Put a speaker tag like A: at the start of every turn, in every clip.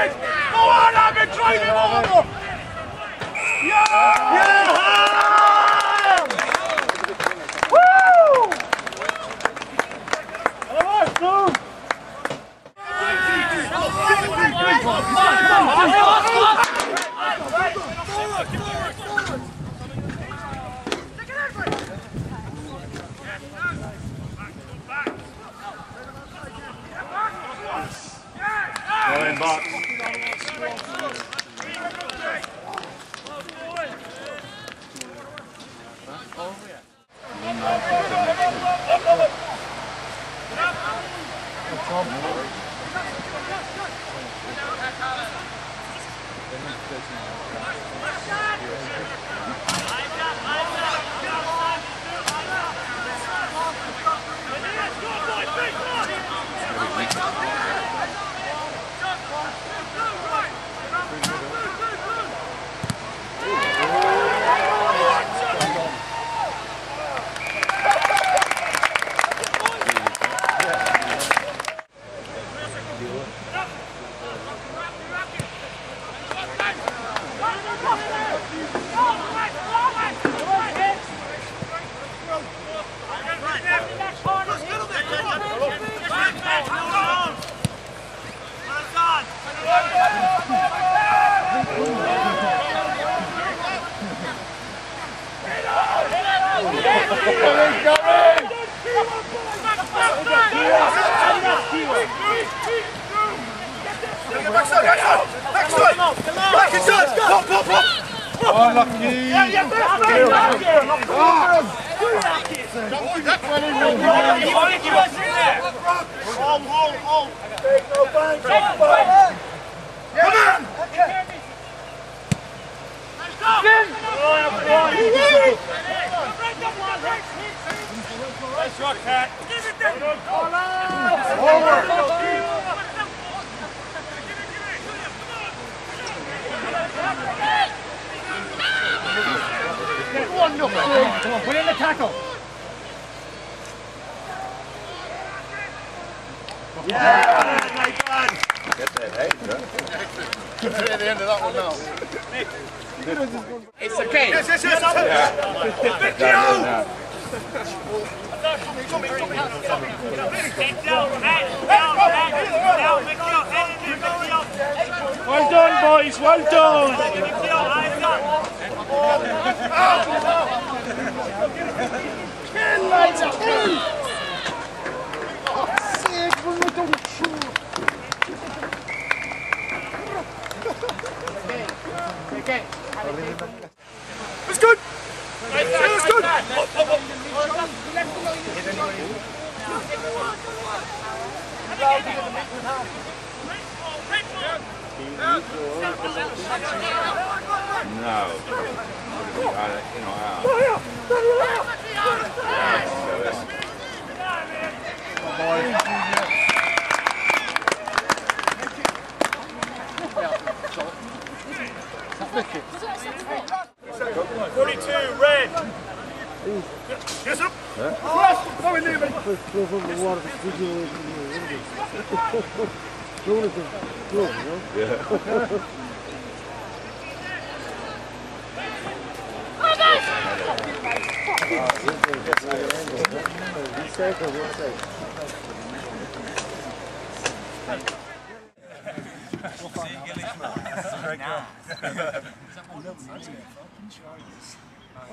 A: Abid! Go on, Abid! Drive him over! Yeah! Yeah! Woo!
B: Going back.
A: Backside, backside! Backside! Oh,
B: lucky!
A: Yeah, yeah, that's right! Lucky! Lucky! Lucky! Lucky! Lucky! Nice shot, Cat.
B: Come on, put in the tackle.
C: It's okay.
A: Yes, yes, yes, yes. Victor!
B: Well done, boys. Well done.
A: No. Forty-two, red. Yes,
C: up. Huh? Yes, go in
A: there, it? Yeah. Segel ich mal. Das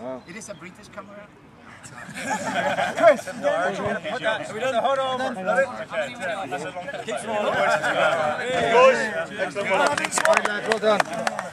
A: Wow.
D: It is a British camera.
A: Chris, we done the hot. Keep.
E: Well done.